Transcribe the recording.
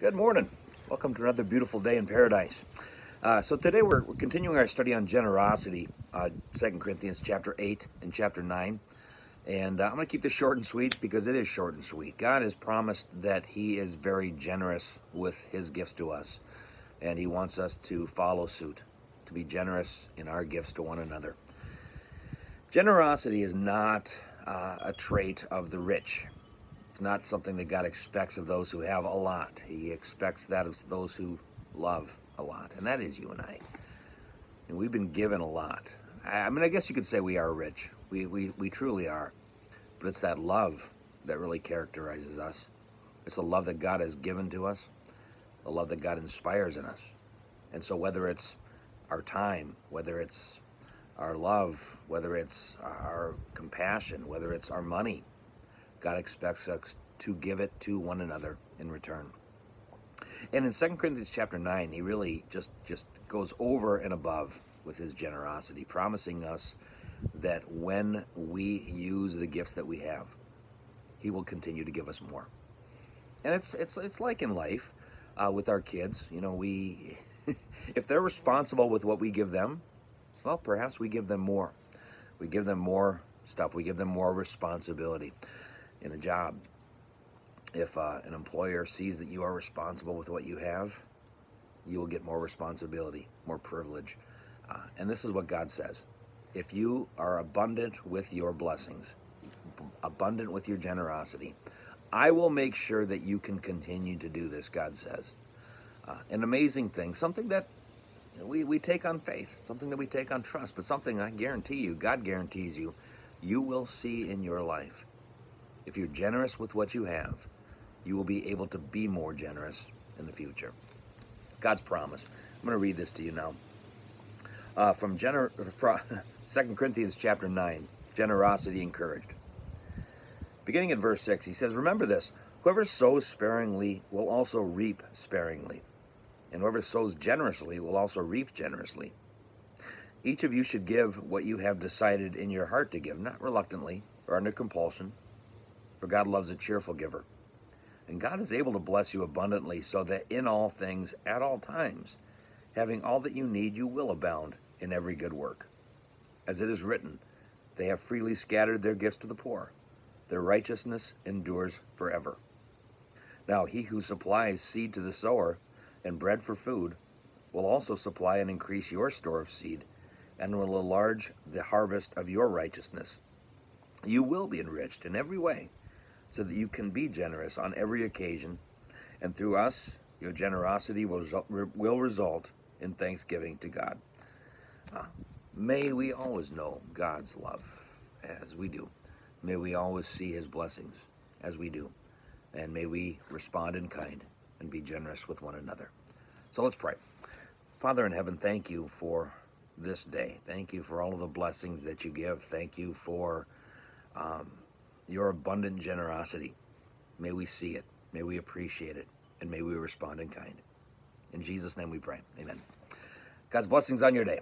Good morning. Welcome to another beautiful day in paradise. Uh, so today we're, we're, continuing our study on generosity, uh, 2 Corinthians chapter 8 and chapter 9. And uh, I'm going to keep this short and sweet because it is short and sweet. God has promised that He is very generous with His gifts to us. And He wants us to follow suit, to be generous in our gifts to one another. Generosity is not uh, a trait of the rich not something that God expects of those who have a lot. He expects that of those who love a lot, and that is you and I. And we've been given a lot. I mean, I guess you could say we are rich. We, we, we truly are. But it's that love that really characterizes us. It's the love that God has given to us, the love that God inspires in us. And so, whether it's our time, whether it's our love, whether it's our compassion, whether it's our money, God expects us to give it to one another in return. And in 2 Corinthians chapter 9, he really just, just goes over and above with his generosity, promising us that when we use the gifts that we have, he will continue to give us more. And it's, it's, it's like in life uh, with our kids. You know, we, if they're responsible with what we give them, well, perhaps we give them more. We give them more stuff. We give them more responsibility in a job. If uh, an employer sees that you are responsible with what you have, you will get more responsibility, more privilege. Uh, and this is what God says. If you are abundant with your blessings, abundant with your generosity, I will make sure that you can continue to do this, God says. Uh, an amazing thing, something that we, we take on faith, something that we take on trust, but something I guarantee you, God guarantees you, you will see in your life if you're generous with what you have, you will be able to be more generous in the future. God's promise. I'm going to read this to you now. Uh, from gener- 2 Corinthians chapter 9, generosity encouraged. Beginning at verse 6, he says, Remember this whoever sows sparingly will also reap sparingly, and whoever sows generously will also reap generously. Each of you should give what you have decided in your heart to give, not reluctantly or under compulsion for God loves a cheerful giver. And God is able to bless you abundantly so that in all things, at all times, having all that you need, you will abound in every good work. As it is written, they have freely scattered their gifts to the poor. Their righteousness endures forever. Now, he who supplies seed to the sower and bread for food will also supply and increase your store of seed and will enlarge the harvest of your righteousness. You will be enriched in every way so that you can be generous on every occasion. And through us, your generosity will, will result in thanksgiving to God. Uh, may we always know God's love as we do. May we always see his blessings as we do. And may we respond in kind and be generous with one another. So let's pray. Father in heaven, thank you for this day. Thank you for all of the blessings that you give. Thank you for um, your abundant generosity. May we see it, may we appreciate it, and may we respond in kind. In Jesus' name we pray. Amen. God's blessings on your day.